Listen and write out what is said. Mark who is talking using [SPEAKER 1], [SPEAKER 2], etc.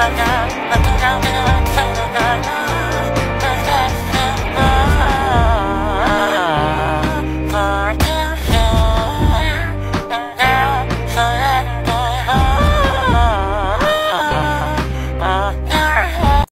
[SPEAKER 1] I'm not, I'm I'm